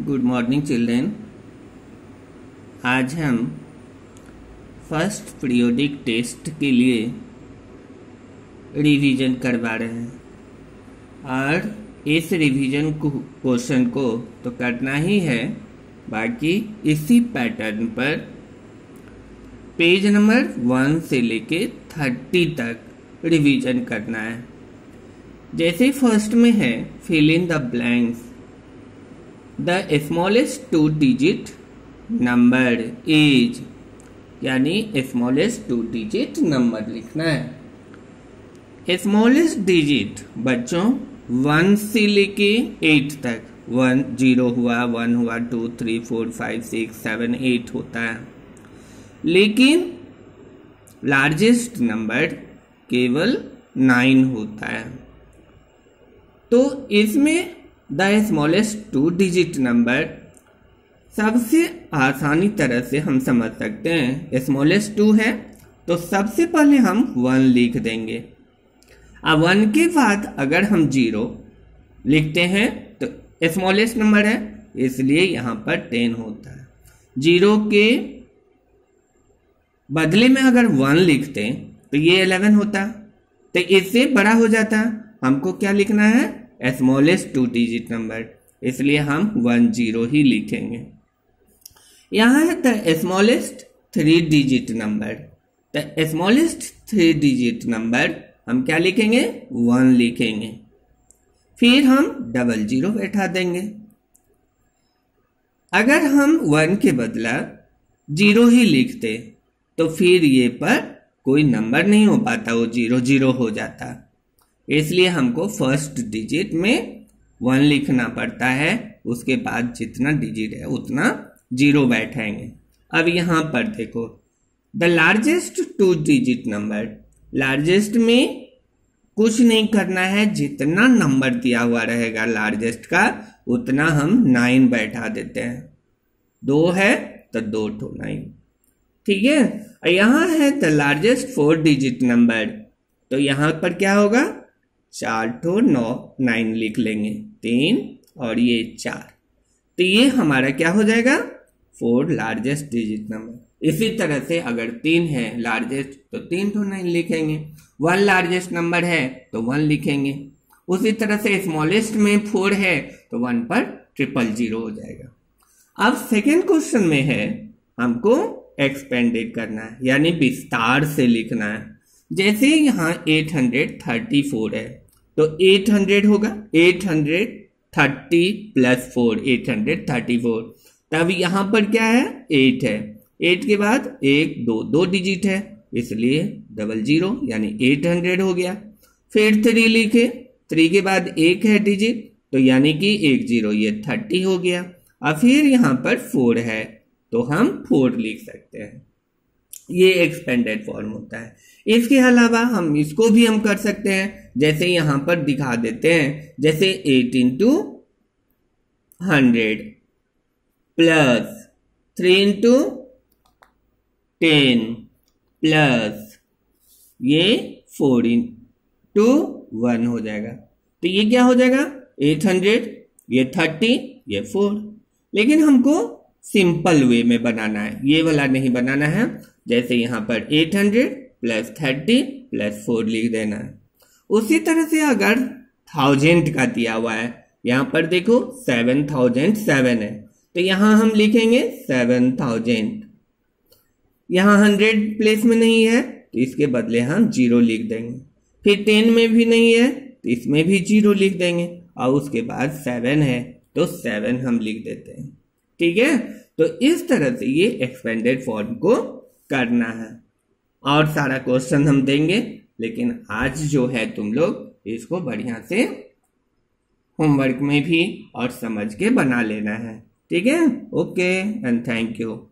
Good morning children. आज हम first periodic test के लिए रिवीजन करवा रहे हैं। और इस रिवीजन क्वेश्चन को तो करना ही है, बाकी इसी पैटर्न पर पेज नंबर वन से लेके थर्टी तक रिवीजन करना है। जैसे फ़र्स्ट में है fill in the blanks the smallest two digit number is यानी स्मॉलेस्ट टू डिजिट नंबर लिखना है। स्मॉलेस्ट डिजिट बच्चों वन से लेके एट तक वन ज़ीरो हुआ वन हुआ two three four five six seven eight होता है। लेकिन लार्जेस्ट नंबर केवल नाइन होता है। तो इसमें the smallest two digit number. सबसे आसानी तरह से हम समझ सकते हैं स्मॉलेस्ट टू है तो सबसे पहले हम वन लिख देंगे। अब वन के बाद अगर हम ज़ीरो लिखते हैं तो स्मॉलेस्ट नंबर है, इसलिए यहाँ पर टेन होता है। ज़ीरो के बदले में अगर वन लिखते तो ये इलेवन होता तो इससे बड़ा हो जाता। हमको क्या लिखना है? स्मॉलेस्ट टू डिजिट नंबर इसलिए हम वन ज़ीरो ही लिखेंगे। यहाँ है the smallest three digit number the smallest three digit number हम क्या लिखेंगे? वन लिखेंगे। फिर हम डबल ज़ीरो बैठा देंगे। अगर हम वन के बदला ज़ीरो ही लिखते तो फिर ये पर कोई नंबर नहीं हो पाता, वो ज़ीरो ज़ीरो हो जाता। इसलिए हमको फ़र्स्ट डिजिट में वन लिखना पड़ता है, उसके बाद जितना डिजिट है उतना ज़ीरो बैठाएँगे। अब यहाँ पर देखो the largest two digit number largest में कुछ नहीं करना है, जितना नंबर दिया हुआ रहेगा लार्जेस्ट का, उतना हम नाइन बैठा देते हैं। दो है तो दो टू नाइन ठीक है? यहाँ है the largest four digit number तो यहाँ पर क्या होगा? चार टू नौ नाइन लिख लेंगे। तीन और ये चार। तो ये हमारा क्या हो जाएगा? Four largest digit number. इसी तरह से अगर तीन है लार्जेस्ट तो तीन टू नाइन लिखेंगे। वन लार्जेस्ट नंबर है तो वन लिखेंगे। उसी तरह से स्मॉलेस्ट में फोर है तो वन पर ट्रिपल ज़ीरो हो जाएगा। अब सेकेंड क्वेश्चन में है, हमको एक्सपेंडेड करना है, यानी विस्तार से लिखना है। जैसे यहाँ 834 है तो 800 होगा 830 प्लस फोर 834 तब यहाँ पर क्या है? 8 है। 8 के बाद एक, दो दो डिजिट है, इसलिए डबल ज़ीरो यानी 800 हो गया। फिर थ्री लिखे थ्री के बाद एक है डिजिट तो यानी कि एक ज़ीरो ये थर्टी हो गया। और फिर यहाँ पर फोर है तो हम फोर लिख सकते हैं। ये एक्सपेंडेड फॉर्म होता है। इसके अलावा हम इसको भी हम कर सकते हैं, जैसे यहाँ पर दिखा देते हैं, जैसे eight into hundred plus three into ten plus ये फोर इंटू वन हो जाएगा। तो ये क्या हो जाएगा? एट हंड्रेड ये थर्टी ये फोर लेकिन हमको सिंपल वे में बनाना है। ये वाला नहीं बनाना है। जैसे यहाँ पर 800 प्लस थर्टी प्लस फोर लिख देना है। उसी तरह से अगर थाउज़ेंड का दिया हुआ है, यहाँ पर देखो सेवन थाउज़ेंड सेवन है। तो यहाँ हम लिखेंगे सेवन थाउज़ेंड यहाँ हंड्रेड प्लेस में नहीं है तो इसके बदले हम ज़ीरो लिख देंगे। फिर टेन में भी नहीं है तो इसमें भी ज़ीरो लिख देंगे। और उसके बाद सेवन है तो सेवन हम लिख देते हैं। ठीक है? तो इस तरह से ये एक्सपेंडेड फॉर्म को करना है। और सारा क्वेश्चन हम देंगे, लेकिन आज जो है तुम लोग, इसको बढ़िया से होमवर्क में भी और समझ के बना लेना है। ठीक है? Okay and thank you